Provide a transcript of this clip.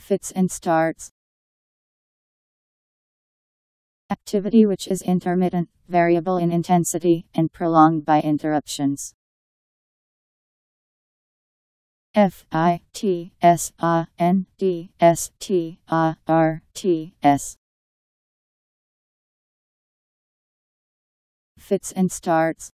Fits and starts. Activity which is intermittent, variable in intensity, and prolonged by interruptions. F I T S A N D S T A R T S Fits and starts.